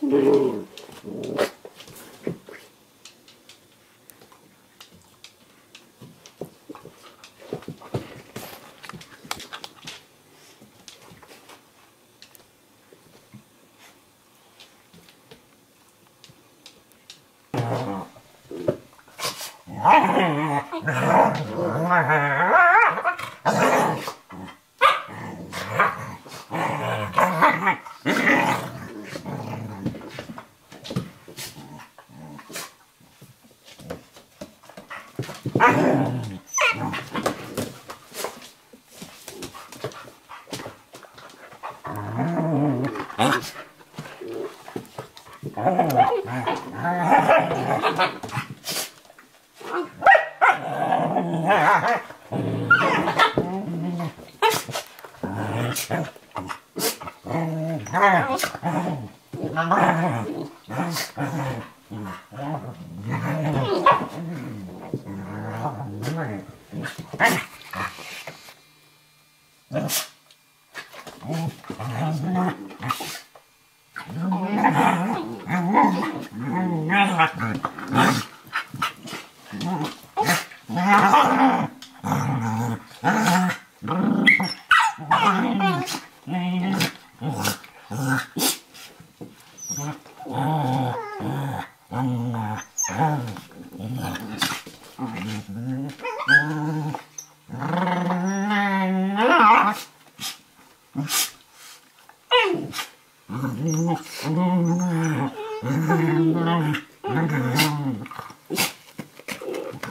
Ha ha ha ha! Ah! Mm-hmm.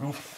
Oh.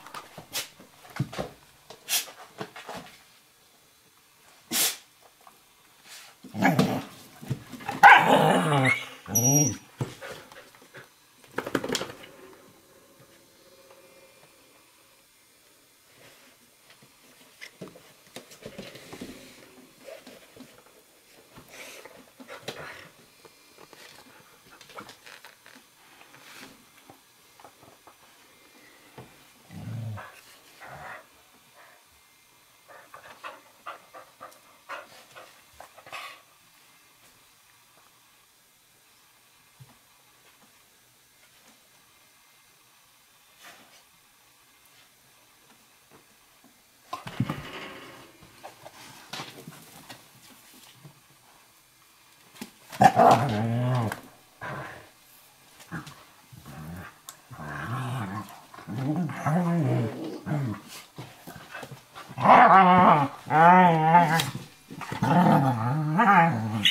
Ah, ah, ah.